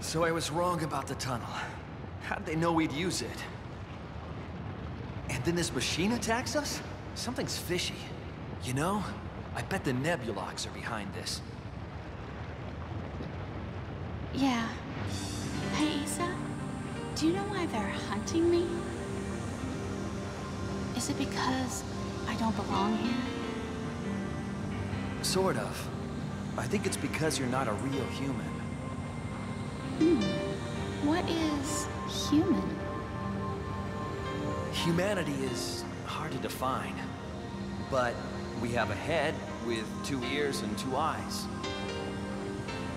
So I was wrong about the tunnel. How'd they know we'd use it? And then this machine attacks us? Something's fishy. You know, I bet the Nebulox are behind this. Yeah. Hey, Isa, do you know why they're hunting me? Is it because I don't belong here? Sort of. I think it's because you're not a real human. Hmm. What is human? Humanity is hard to define. But we have a head with two ears and two eyes.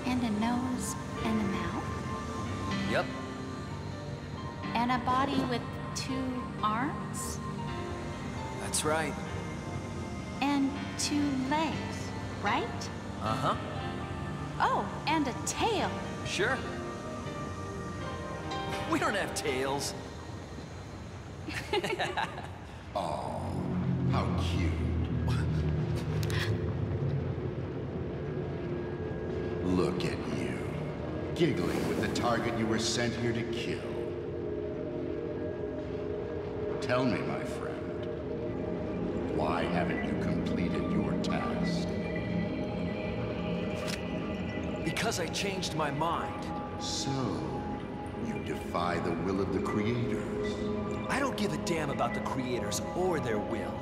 And a nose and a mouth? Yep. And a body with two arms? That's right. And two legs, right? Uh-huh. Oh, and a tail. Sure. We don't have tails. Oh, how cute. Look at you, giggling with the target you were sent here to kill. Tell me, my friend, why haven't you completed your task? Because I changed my mind. So, defy the will of the creators. I don't give a damn about the creators or their will.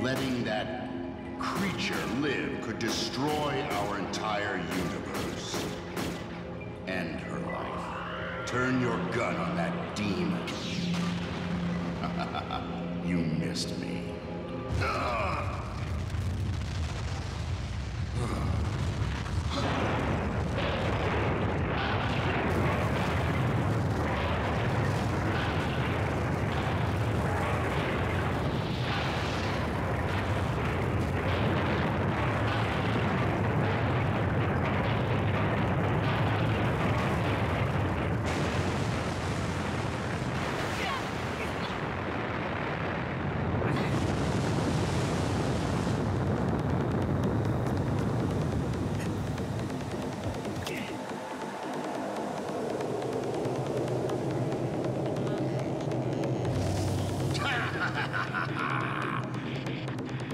Letting that creature live could destroy our entire universe. End her life. Turn your gun on that demon. you missed me. Ugh.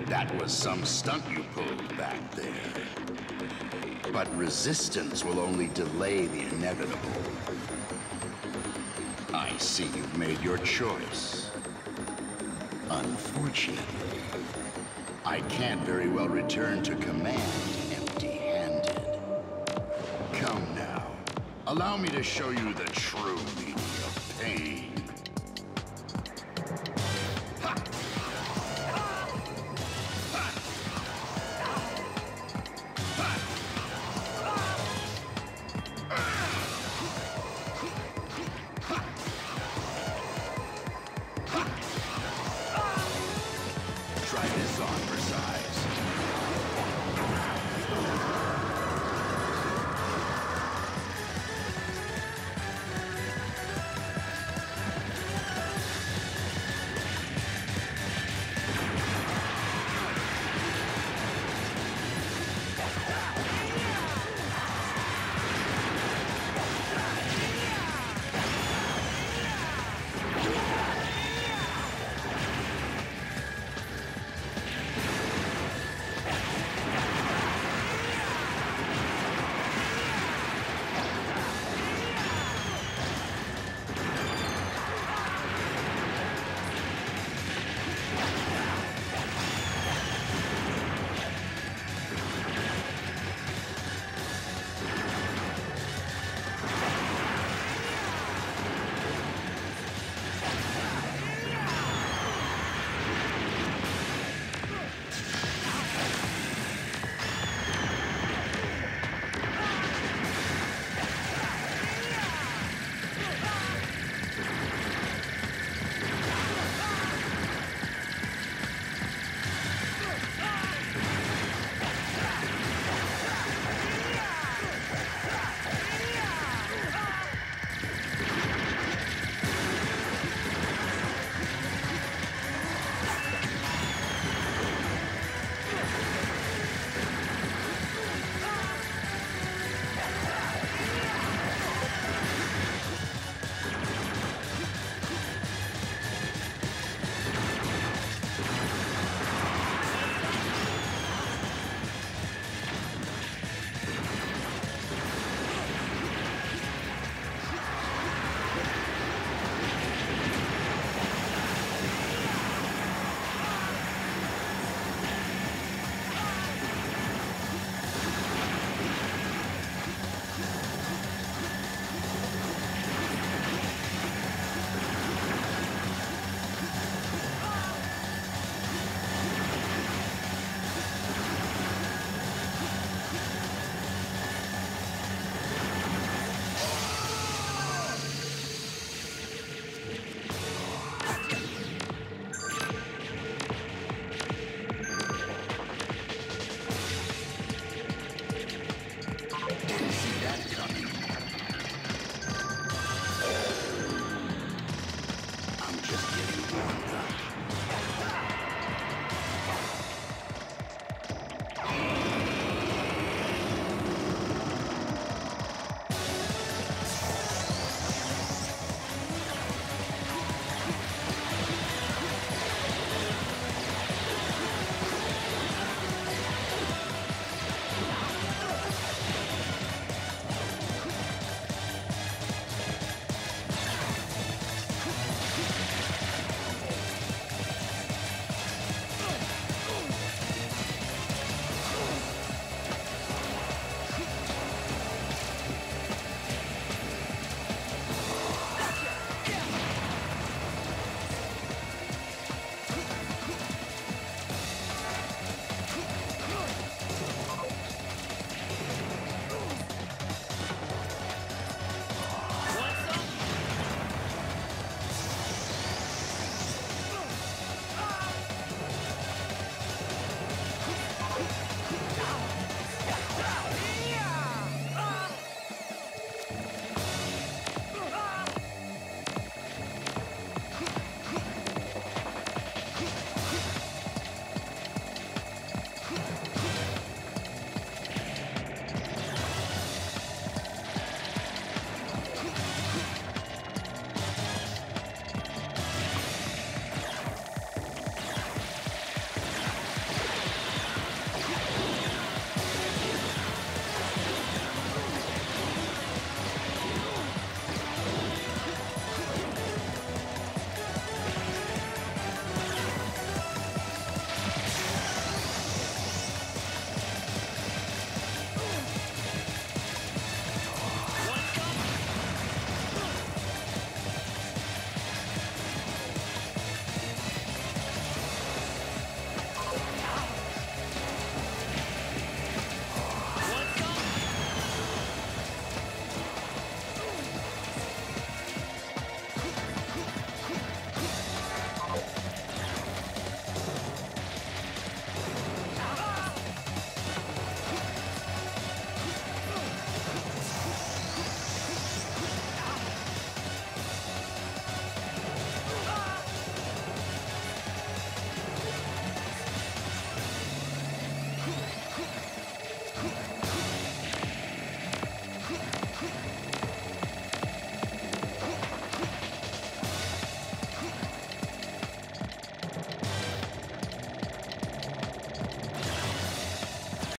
That was some stunt you pulled back there. But resistance will only delay the inevitable. I see you've made your choice. Unfortunately, I can't very well return to command empty-handed. Come now. Allow me to show you the true pain.